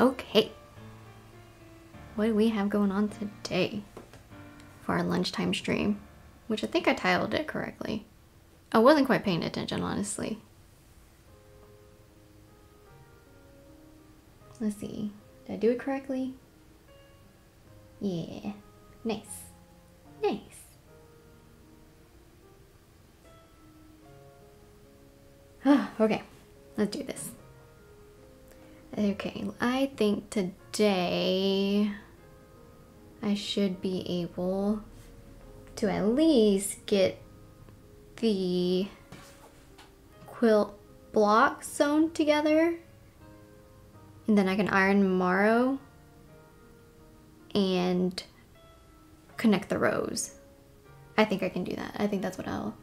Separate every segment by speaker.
Speaker 1: Okay. What do we have going on today for our lunchtime stream? Which I think I titled it correctly. I wasn't quite paying attention, honestly. Let's see. Did I do it correctly? Yeah. Nice. Nice. okay, let's do this. Okay, I think today I should be able to at least get the quilt block sewn together and then I can iron tomorrow and connect the rows. I think I can do that. I think that's what I'll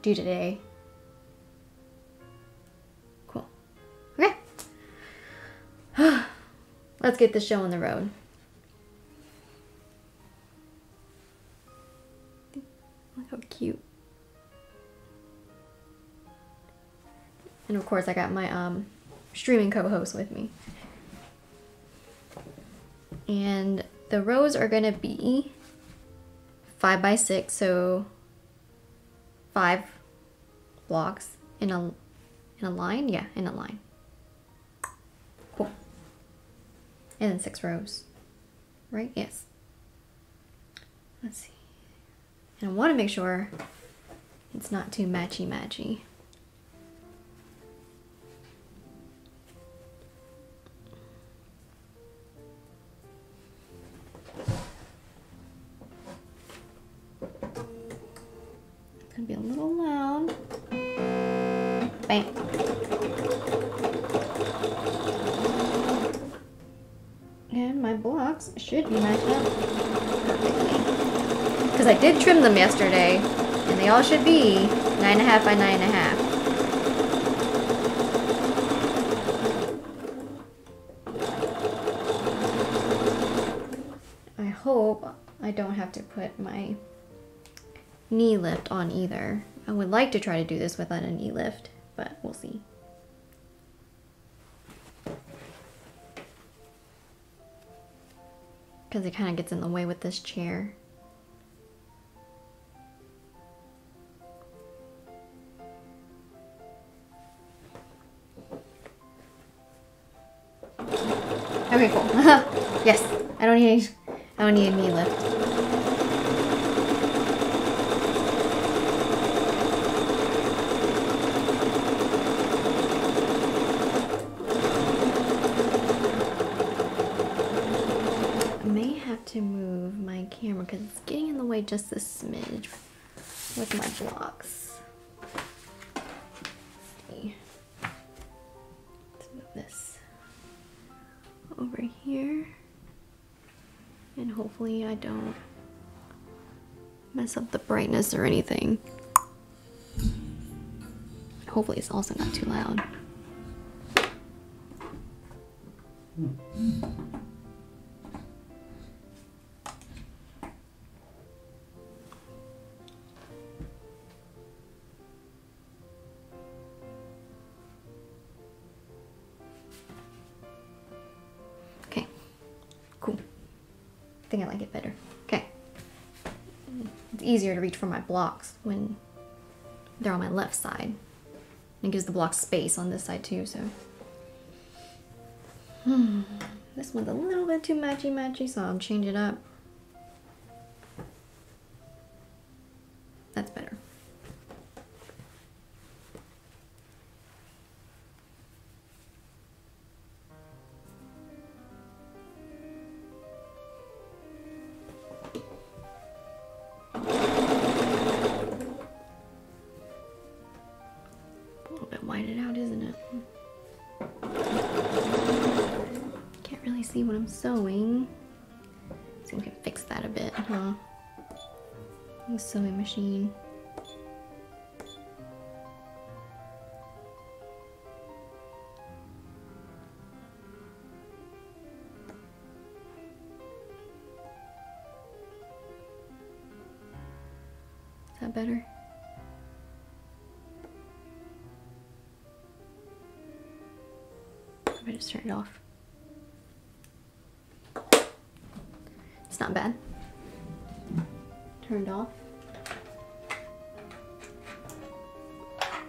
Speaker 1: do today. Let's get the show on the road. Look how cute. And of course I got my um, streaming co-host with me. And the rows are gonna be five by six, so five blocks in a in a line. Yeah, in a line. Cool. And then six rows. Right? Yes. Let's see. And I want to make sure it's not too matchy matchy. It's gonna be a little loud. Bam. Blocks should be matched up. Because I did trim them yesterday, and they all should be nine and a half by nine and a half. I hope I don't have to put my knee lift on either. I would like to try to do this without a knee lift, Because it kind of gets in the way with this chair. Okay, cool. yes, I don't need I don't need a knee lift. I may have to move my camera because it's getting in the way just a smidge blocks. Let's move this over here. And hopefully I don't mess up the brightness or anything. Hopefully it's also not too loud. Okay, think I like it better. Okay. It's easier to reach for my blocks when they're on my left side. It gives the block space on this side too, so. Hmm. This one's a little bit too matchy matchy, so I'll change it up. I'm sewing. If we can fix that a bit, huh? The sewing machine. Turned off.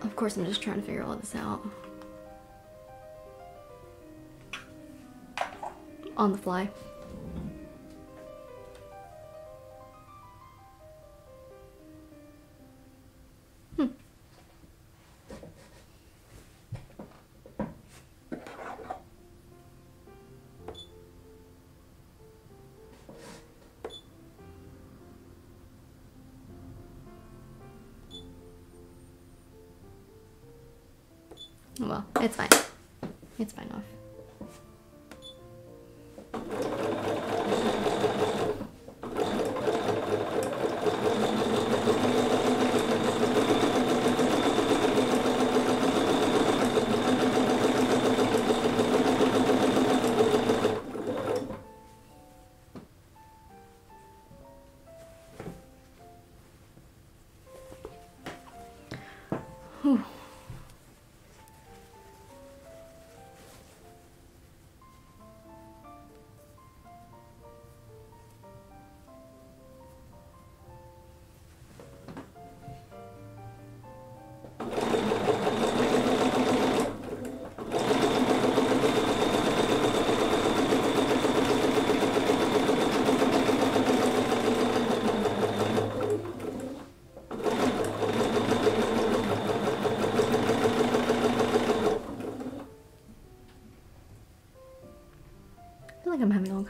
Speaker 1: Of course, I'm just trying to figure all this out. On the fly.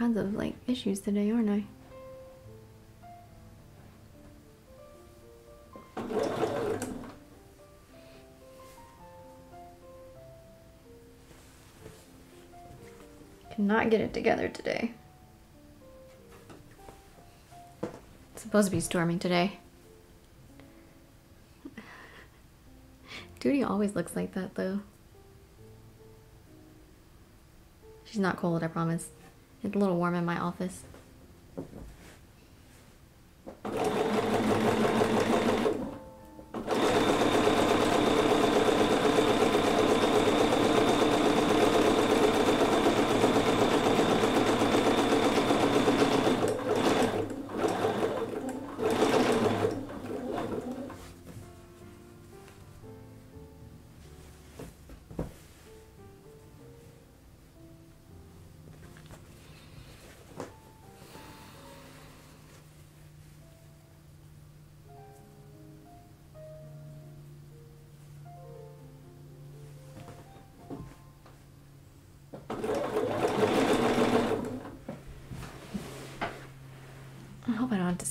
Speaker 1: Kinds of like issues today, aren't I? Cannot get it together today. It's supposed to be storming today. Duty always looks like that though. She's not cold, I promise. It's a little warm in my office.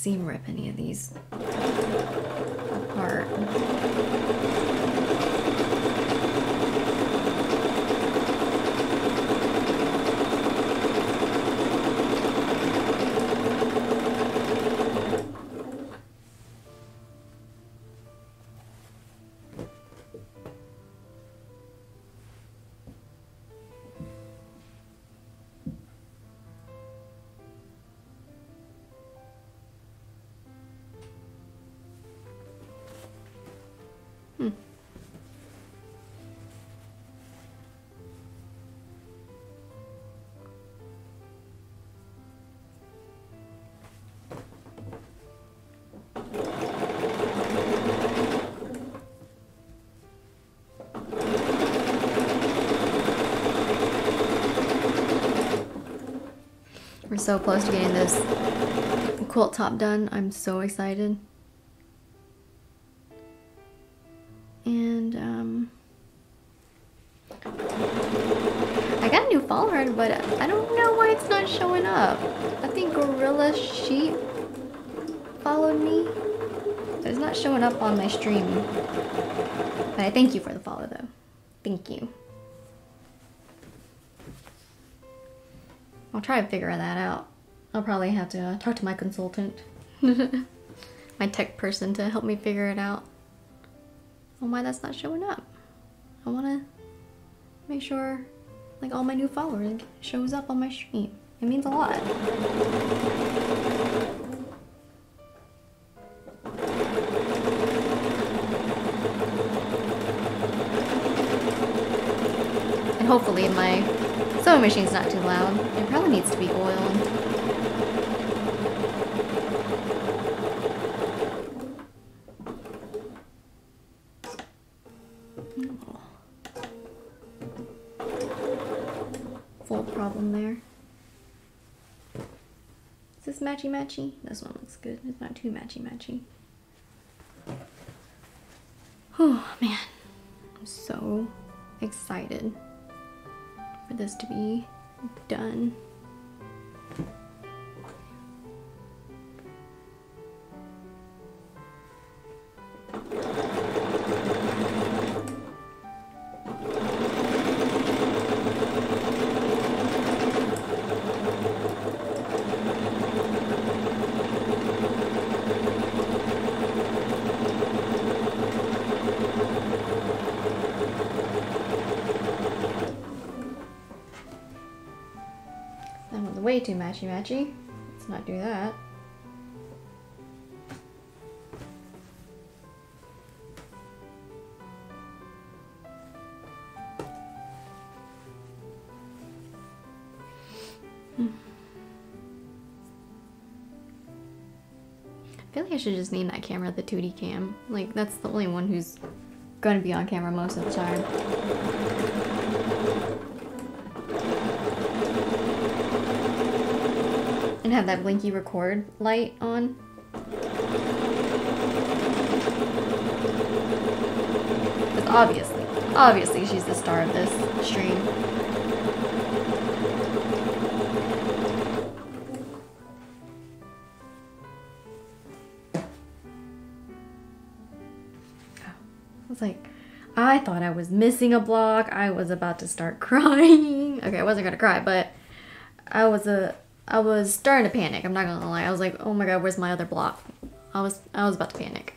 Speaker 1: Seam rip any of these so close to getting this quilt top done. I'm so excited. And um I got a new follower, but I don't know why it's not showing up. I think Gorilla Sheep followed me. But it's not showing up on my stream. But I thank you for the follow though. Thank you. I'll try to figure that out. I'll probably have to uh, talk to my consultant, my tech person, to help me figure it out. On why that's not showing up. I want to make sure, like, all my new followers shows up on my stream. It means a lot. And hopefully my sewing machine's not too loud. It probably needs to be oiled. Oh. problem there is this matchy matchy. This one looks good. It's not too matchy matchy. Oh man, I'm so excited for this to be done. Too matchy matchy. Let's not do that. I feel like I should just name that camera the 2D cam. Like, that's the only one who's gonna be on camera most of the time. Have that blinky record light on. But obviously, obviously she's the star of this stream. I was like, I thought I was missing a block. I was about to start crying. Okay, I wasn't gonna cry, but I was a I was starting to panic. I'm not gonna lie. I was like, oh my god, where's my other block? I was I was about to panic.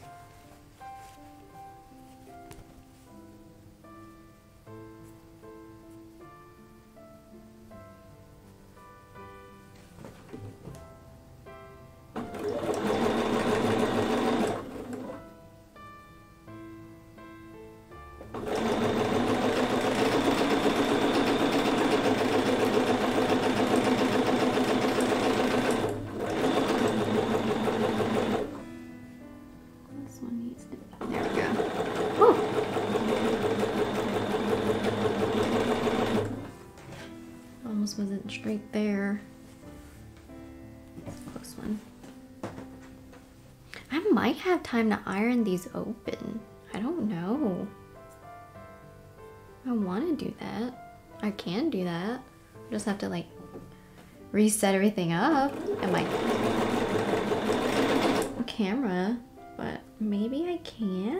Speaker 1: Have time to iron these open. I don't know. I want to do that. I can do that. I just have to like reset everything up and my camera, but maybe I can.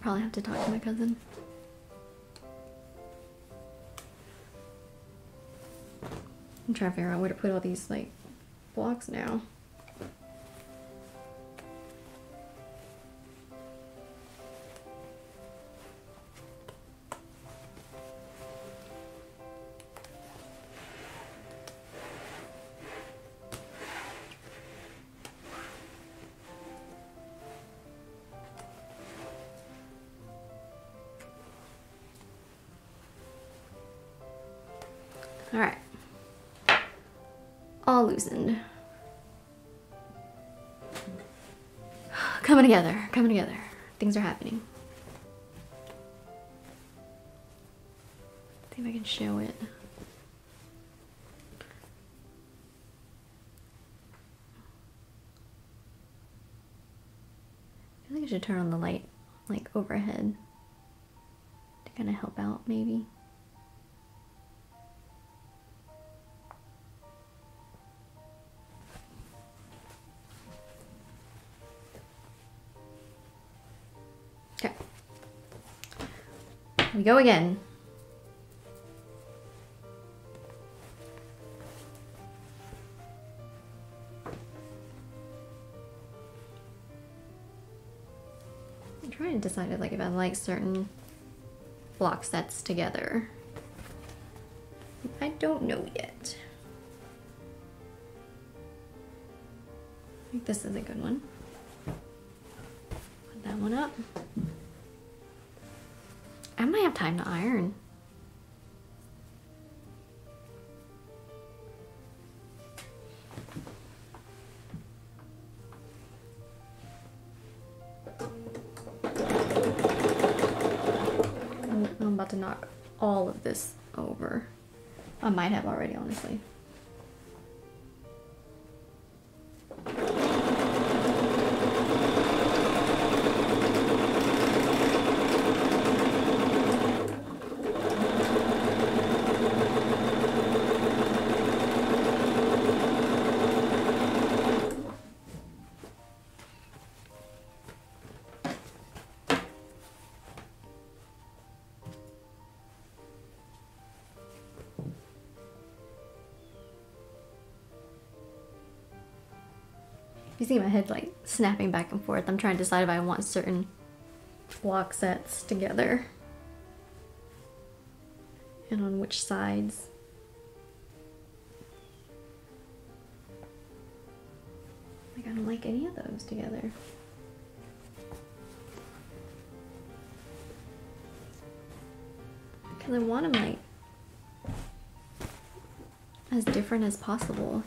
Speaker 1: Probably have to talk to my cousin. I'm trying to figure out where to put all these like blocks now. Together, coming together. Things are happening. See if I can show it. I feel like I should turn on the light like overhead to kind of help out maybe. We go again. I'm trying to decide like if I like certain block sets together. I don't know yet. I think this is a good one. Put that one up. I might have time to iron. I'm about to knock all of this over. I might have already, honestly. You see my head like snapping back and forth. I'm trying to decide if I want certain block sets together. And on which sides. Like I don't like any of those together. Because I want them like as different as possible.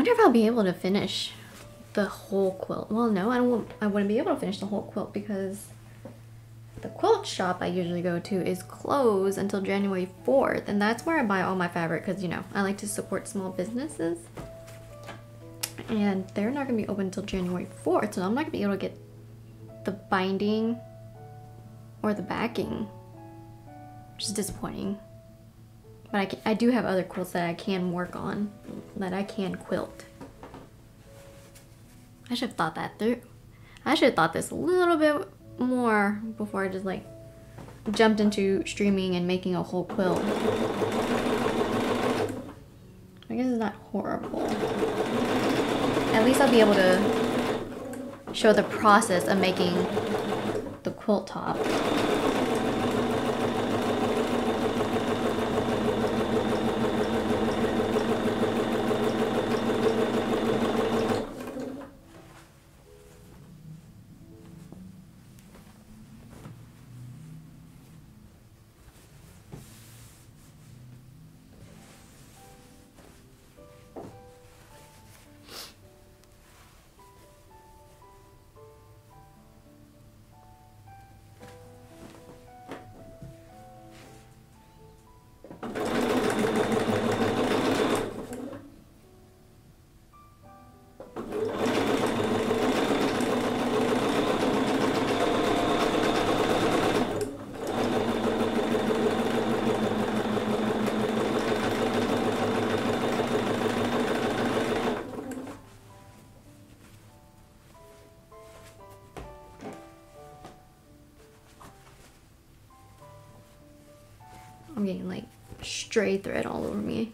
Speaker 1: Wonder if I'll be able to finish the whole quilt. Well, no, I don't. I wouldn't be able to finish the whole quilt because the quilt shop I usually go to is closed until January 4th, and that's where I buy all my fabric because you know I like to support small businesses, and they're not gonna be open until January 4th, so I'm not gonna be able to get the binding or the backing, which is disappointing. But I, can, I do have other quilts that I can work on, that I can quilt. I should have thought that through. I should have thought this a little bit more before I just like jumped into streaming and making a whole quilt. I guess it's not horrible. At least I'll be able to show the process of making the quilt top. Getting like stray thread all over me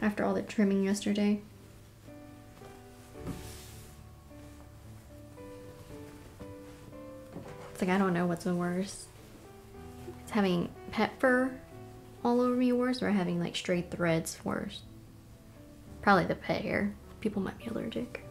Speaker 1: after all the trimming yesterday. It's like I don't know what's the worst. It's having pet fur all over me worse or having like stray threads worse. Probably the pet hair. People might be allergic.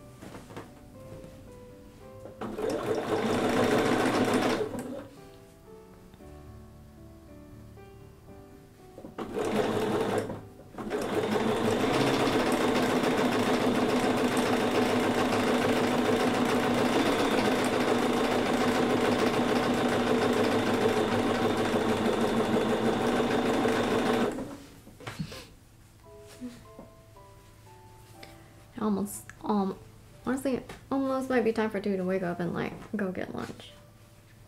Speaker 1: Be time for two to wake up and like go get lunch.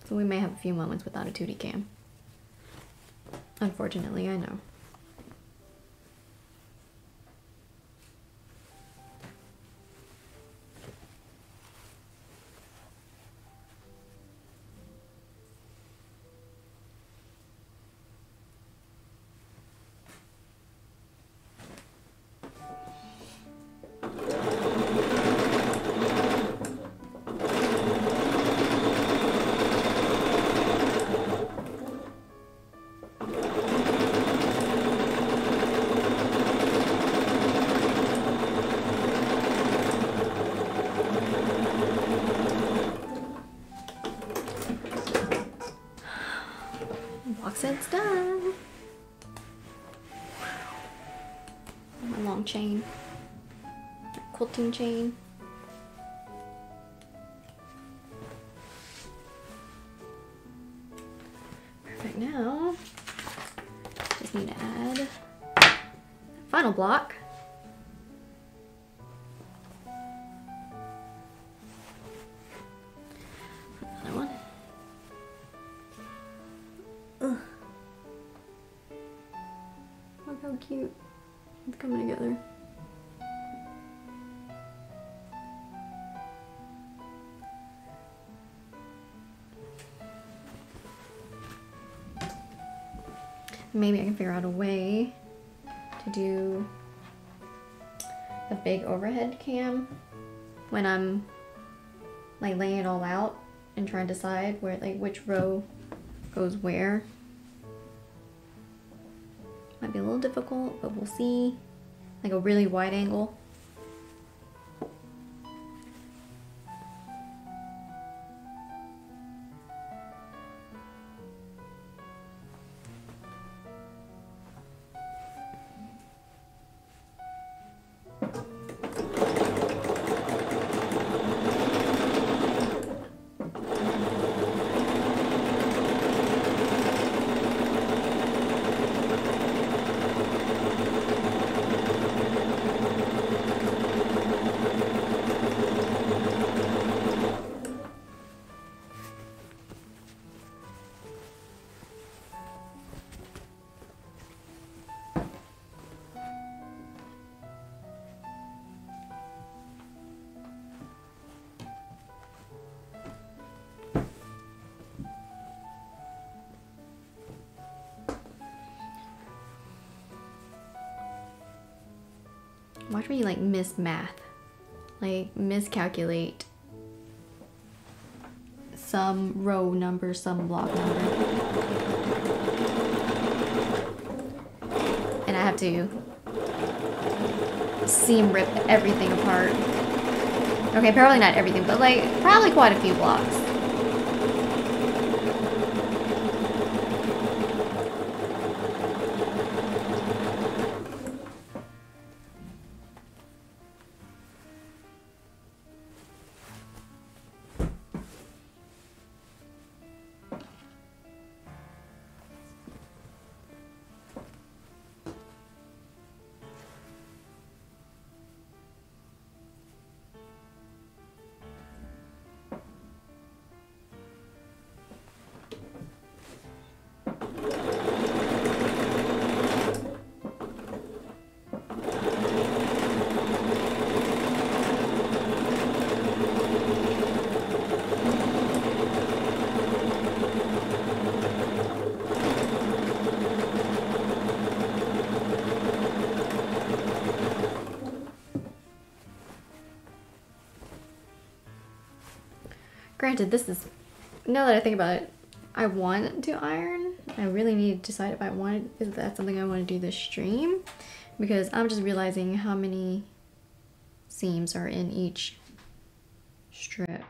Speaker 1: So we may have a few moments without a 2D cam. Unfortunately, I know. Chain. Quilting chain. Perfect now. Just need to add final block. Cute coming together. Maybe I can figure out a way to do a big overhead cam when I'm like laying it all out and trying to decide where like which row goes where. Might be a little difficult, but we'll see. Like a really wide angle. Watch me like miss math. Like miscalculate some row number, some block number. And I have to seam rip everything apart. Okay, probably not everything, but like probably quite a few blocks. Granted, this is, now that I think about it, I want to iron. I really need to decide if I want, is that something I want to do this stream? Because I'm just realizing how many seams are in each strip.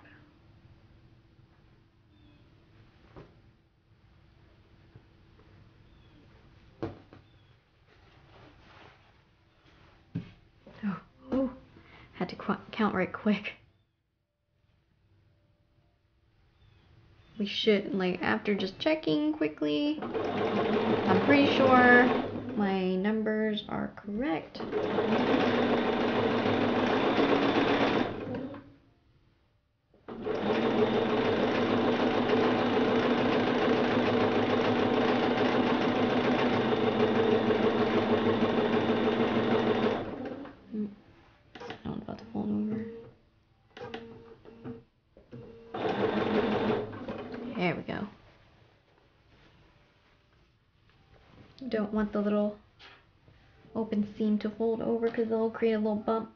Speaker 1: Oh, oh, had to count right quick. We should like after just checking quickly I'm pretty sure my numbers are correct don't want the little open seam to fold over because it'll create a little bump.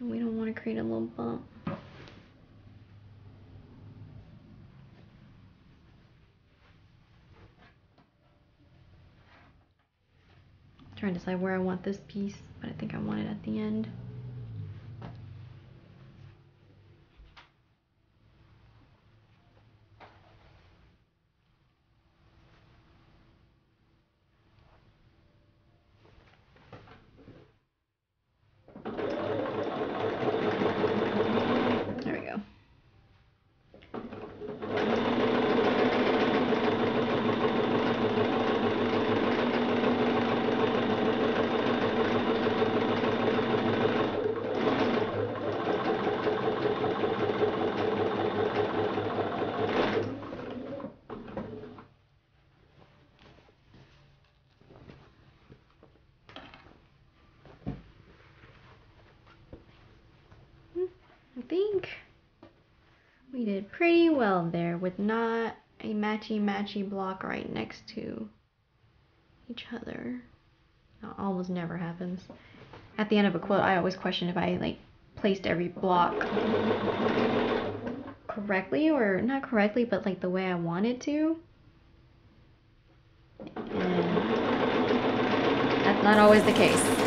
Speaker 1: We don't want to create a little bump. trying to decide where I want this piece, but I think I want it at the end. There we go. I think we did pretty well there with not a matchy matchy block right next to each other. That almost never happens. At the end of a quilt, I always question if I like placed every block correctly or not correctly, but like the way I wanted to. And that's not always the case.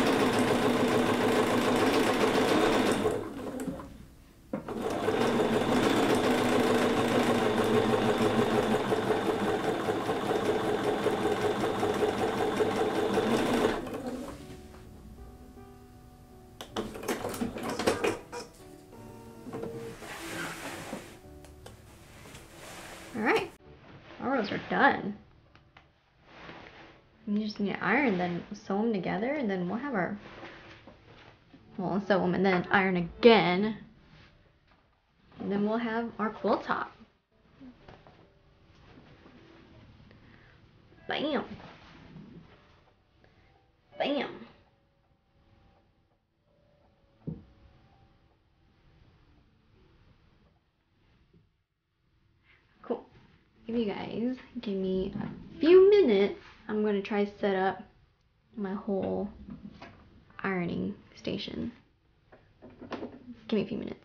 Speaker 1: Rows are done. We just need to iron, then sew them together, and then we'll have our. Well, sew them and then iron again. And then we'll have our quilt top. Bam! Bam! Cool. If you guys give me a few minutes, I'm going to try to set up my whole ironing station. Give me a few minutes.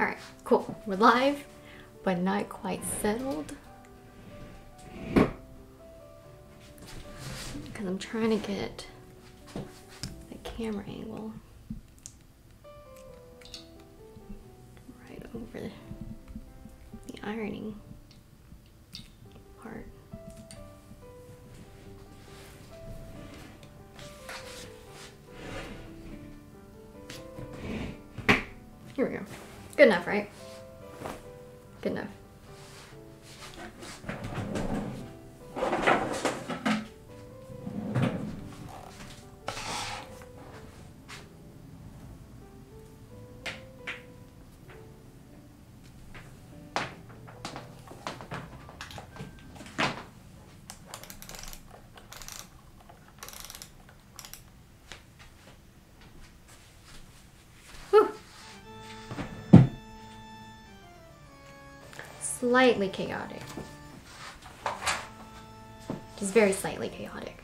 Speaker 1: All right, cool. We're live, but not quite settled. Because I'm trying to get the camera angle right over the, ironing Slightly chaotic. Just very slightly chaotic.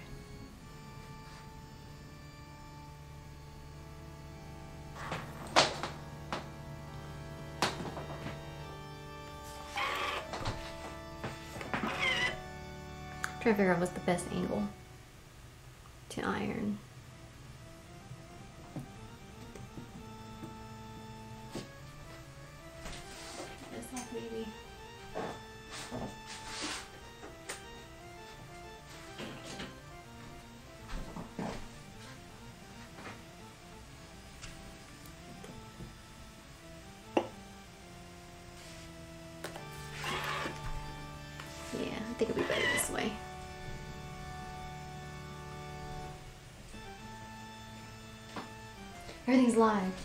Speaker 1: Try to figure out what's the best angle to iron. Everything's live.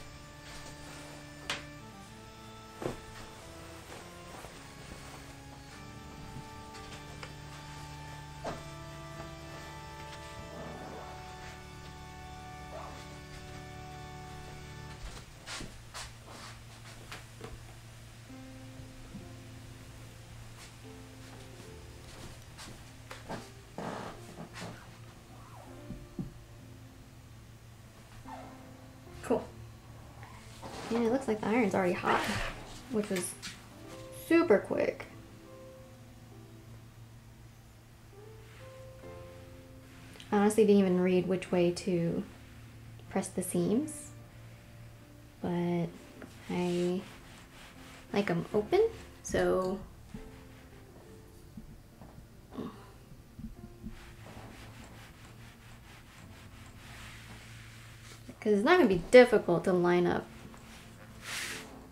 Speaker 1: And it looks like the iron's already hot, which was super quick. I honestly didn't even read which way to press the seams, but I like them open, so because it's not going to be difficult to line up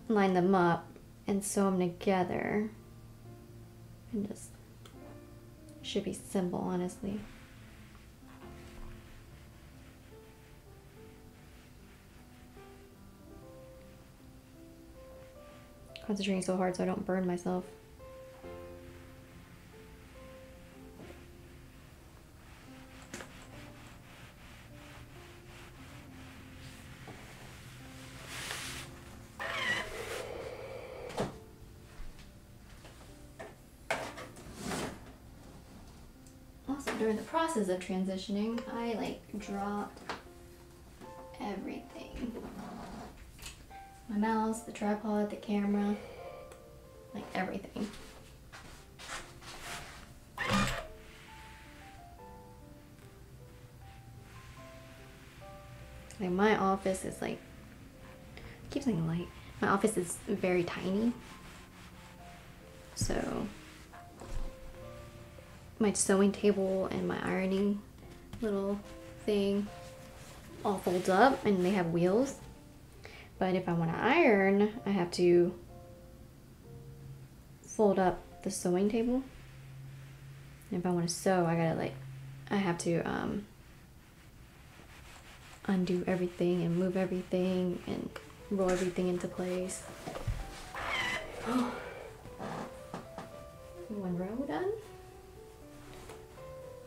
Speaker 1: line them up and sew them together. And just should be simple honestly. Concentrating so hard so I don't burn myself process of transitioning i like dropped everything. My mouse the tripod the camera like everything. Like my office is like I keep saying light. My office is very tiny. So my sewing table and my ironing little thing all folds up and they have wheels. But if I want to iron, I have to fold up the sewing table. And if I want to sew, I gotta like, I have to um, undo everything and move everything and roll everything into place. One row done.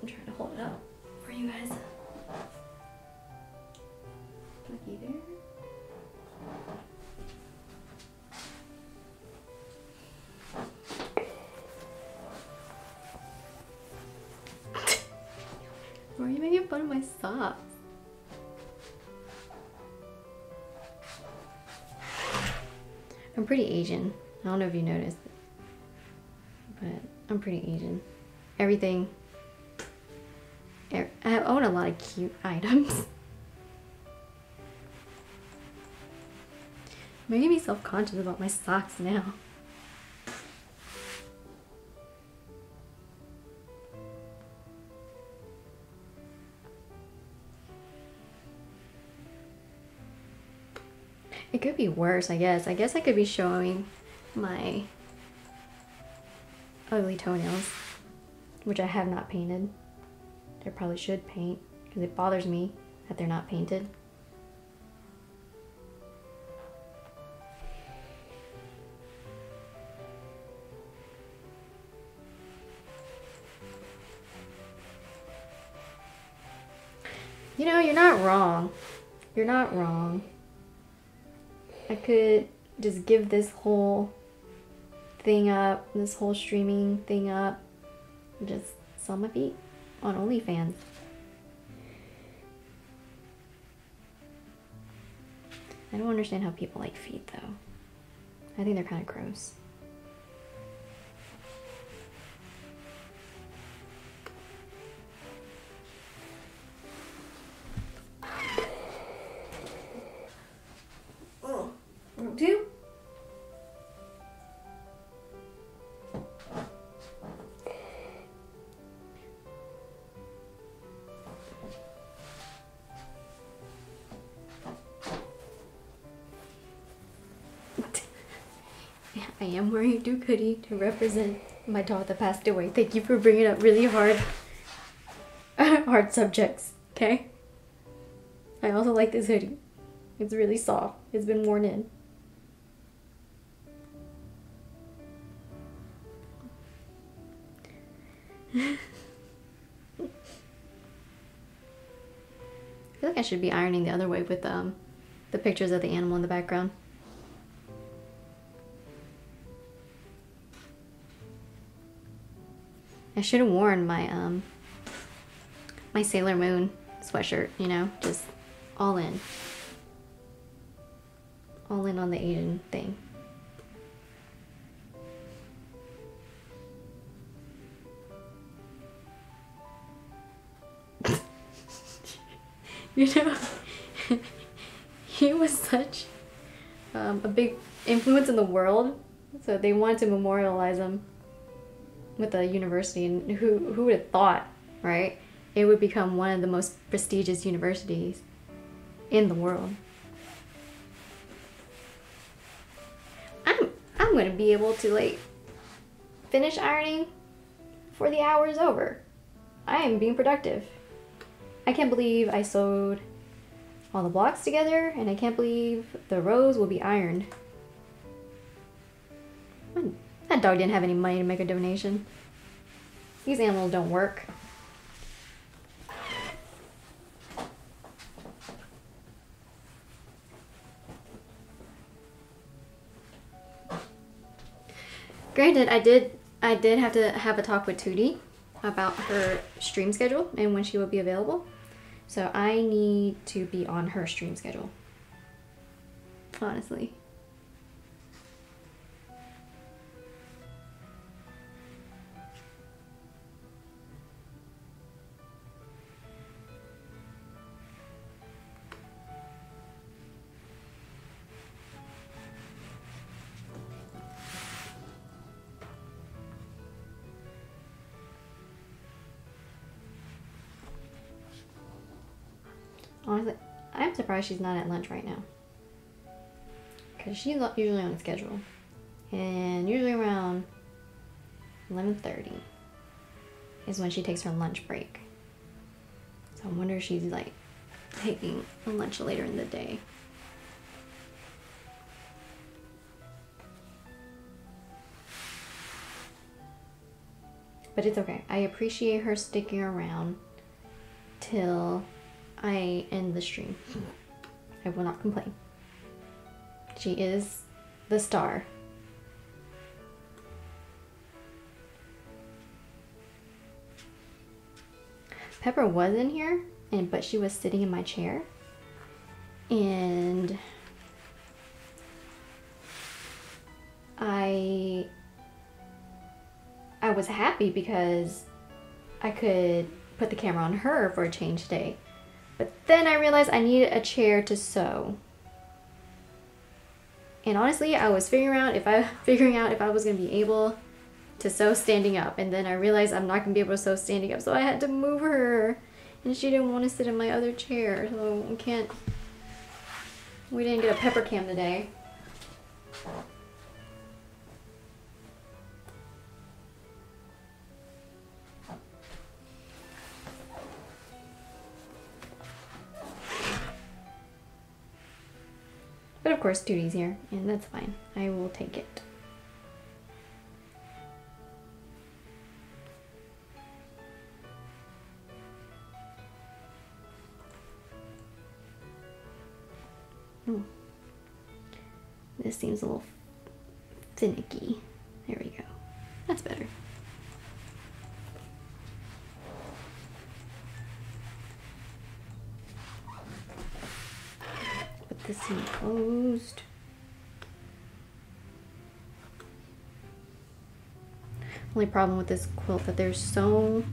Speaker 1: I'm trying to hold it up for you guys. Looky there. Why are you making fun of my socks? I'm pretty Asian. I don't know if you noticed, but I'm pretty Asian. Everything. I own a lot of cute items. Making me self-conscious about my socks now. It could be worse, I guess. I guess I could be showing my ugly toenails, which I have not painted. I probably should paint because it bothers me that they're not painted. You know, you're not wrong. You're not wrong. I could just give this whole thing up, this whole streaming thing up, just sell my feet on OnlyFans. I don't understand how people like feet though. I think they're kind of gross. Am wearing a hoodie to represent my dog that passed away. Thank you for bringing up really hard, hard subjects, okay? I also like this hoodie. It's really soft. It's been worn in. I feel like I should be ironing the other way with um, the pictures of the animal in the background. I should have worn my um my Sailor Moon sweatshirt, you know, just all in. All in on the Asian thing. you know, he was such um, a big influence in the world, so they wanted to memorialize him with a university and who who would have thought right it would become one of the most prestigious universities in the world. I'm i'm gonna be able to like finish ironing before the hour is over. I am being productive. I can't believe i sewed all the blocks together and i can't believe the rows will be ironed that dog didn't have any money to make a donation. These animals don't work. Granted, I did I did have to have a talk with Tootie about her stream schedule and when she will be available. So I need to be on her stream schedule. Honestly, surprised she's not at lunch right now. Because she's usually on a schedule. And usually around 11.30 is when she takes her lunch break. So I wonder if she's like taking lunch later in the day. But it's okay. I appreciate her sticking around till I end the stream. I will not complain. She is the star. Pepper was in here, and but she was sitting in my chair. And I I was happy because I could put the camera on her for a change today. But then I realized I needed a chair to sew. And honestly, I was figuring out if I figuring out if I was gonna be able to sew standing up, and then I realized I'm not gonna be able to sew standing up, so I had to move her, and she didn't want to sit in my other chair, so we can't. We didn't get a pepper cam today. But of course, Tooty's here, and that's fine. I will take it. Oh. This seems a little finicky. There we go. That's better. This seam closed. Only problem with this quilt that there's so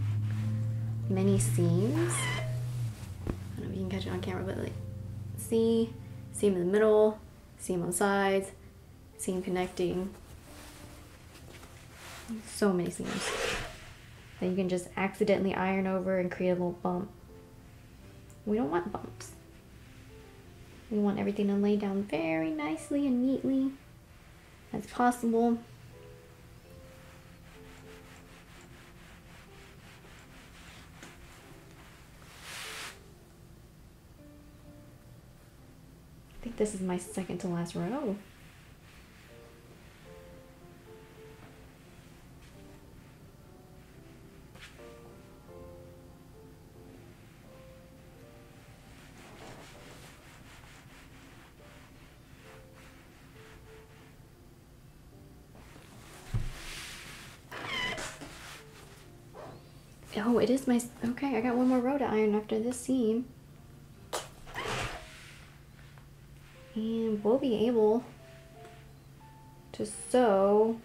Speaker 1: many seams. I don't know if you can catch it on camera, but like, see, seam in the middle, seam on sides, seam connecting. So many seams that you can just accidentally iron over and create a little bump. We don't want bumps. We want everything to lay down very nicely and neatly as possible. I think this is my second to last row. My. Okay, I got one more row to iron after this seam. And we'll be able to sew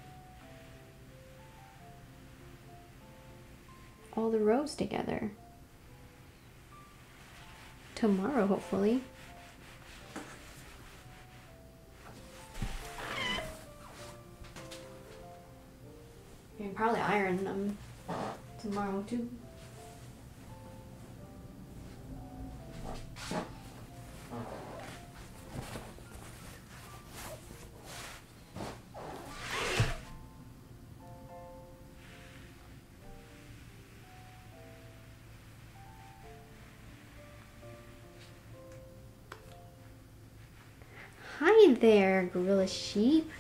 Speaker 1: all the rows together. Tomorrow, hopefully. You can probably iron them tomorrow too. There, Gorilla Sheep.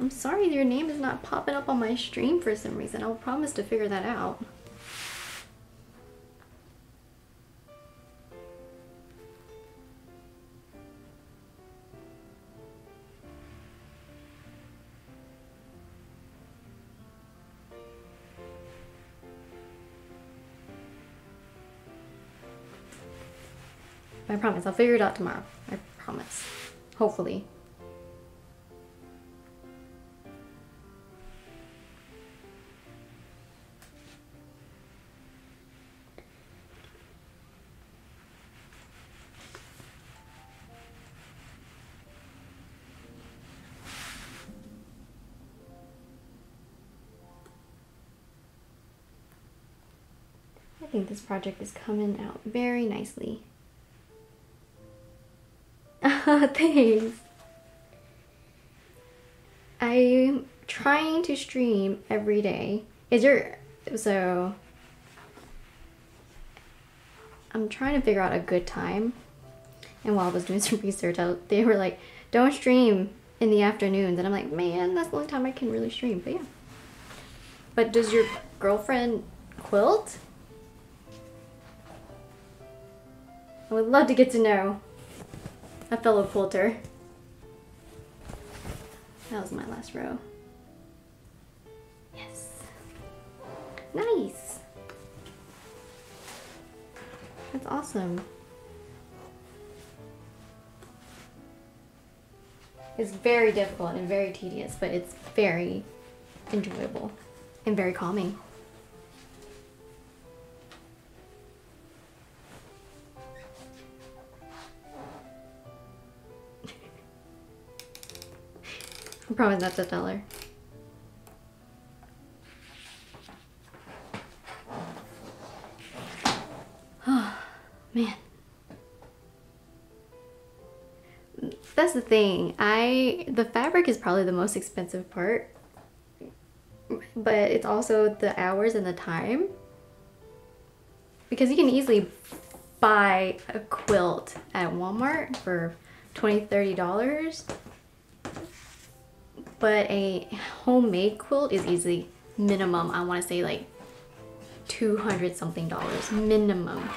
Speaker 1: I'm sorry your name is not popping up on my stream for some reason. I'll promise to figure that out. I promise. I'll figure it out tomorrow. I. Hopefully. I think this project is coming out very nicely. Thanks. I'm trying to stream every day. Is your so I'm trying to figure out a good time. And while I was doing some research, I, they were like, "Don't stream in the afternoons," and I'm like, "Man, that's the only time I can really stream." But yeah. But does your girlfriend quilt? I would love to get to know a fellow quilter. That was my last row. Yes. Nice. That's awesome. It's very difficult and very tedious, but it's very enjoyable and very calming. Not to tell her. Oh, man. That's the thing. I the fabric is probably the most expensive part. But it's also the hours and the time. Because you can easily buy a quilt at Walmart for 20 30 dollars but a homemade quilt is easily minimum i want to say like 200 something dollars minimum.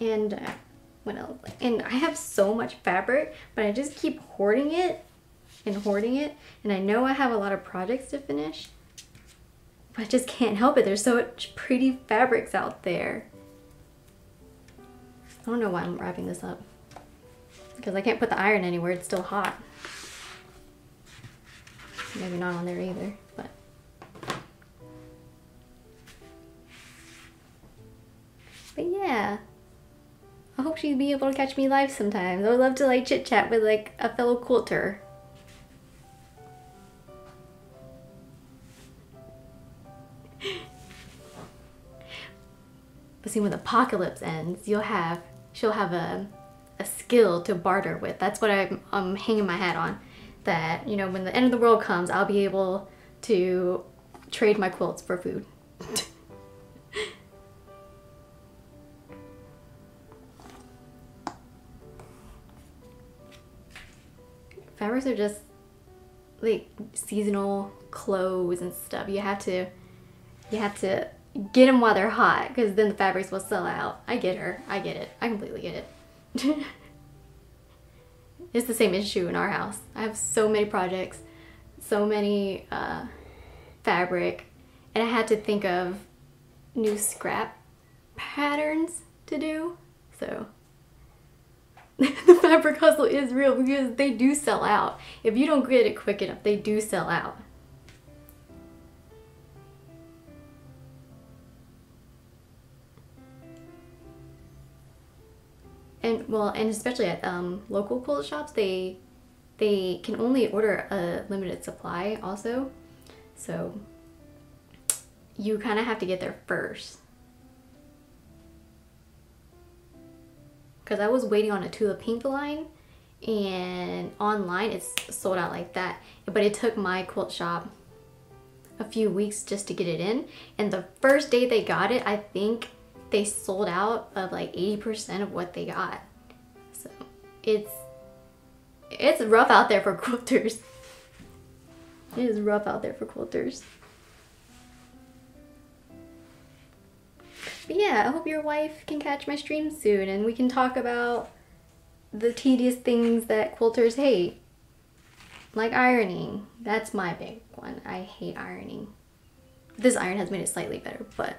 Speaker 1: And uh, what else? And i have so much fabric but i just keep hoarding it and hoarding it and i know i have a lot of projects to finish I just can't help it. There's so much pretty fabrics out there. I don't know why I'm wrapping this up. Because I can't put the iron anywhere. It's still hot. Maybe not on there either, but. But yeah. I hope she'd be able to catch me live sometimes. I would love to like chit chat with like a fellow quilter. See, when the apocalypse ends, you'll have she'll have a a skill to barter with. That's what I'm, I'm hanging my hat on. That you know, when the end of the world comes, I'll be able to trade my quilts for food. Fabrics are just like seasonal clothes and stuff. You have to you have to get them while they're hot because then the fabrics will sell out. I get her. I get it. I completely get it. it's the same issue in our house. I have so many projects, so many uh, fabric, and I had to think of new scrap patterns to do. So the fabric hustle is real because they do sell out. If you don't get it quick enough, they do sell out. And well and especially at um, local quilt shops they they can only order a limited supply also. So you kind of have to get there first. Because I was waiting on a Tula Pink line and online it's sold out like that. But it took my quilt shop a few weeks just to get it in. And the first day they got it I think they sold out of like 80% of what they got. So it's it's rough out there for quilters. It is rough out there for quilters. But yeah, I hope your wife can catch my stream soon and we can talk about the tedious things that quilters hate. Like ironing. That's my big one. I hate ironing. This iron has made it slightly better, but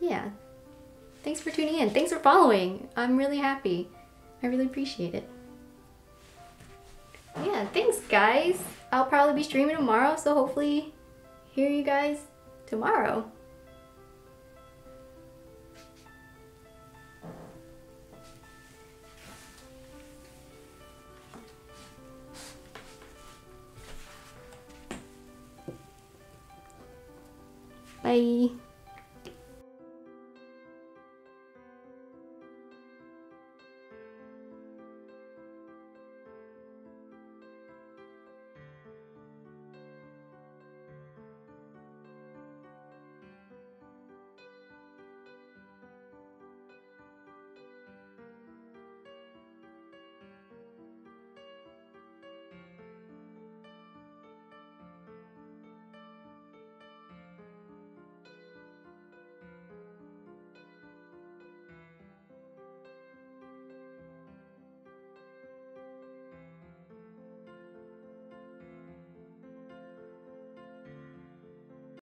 Speaker 1: yeah. Thanks for tuning in. Thanks for following. I'm really happy. I really appreciate it. Yeah, thanks guys. I'll probably be streaming tomorrow, so hopefully hear you guys tomorrow. Bye.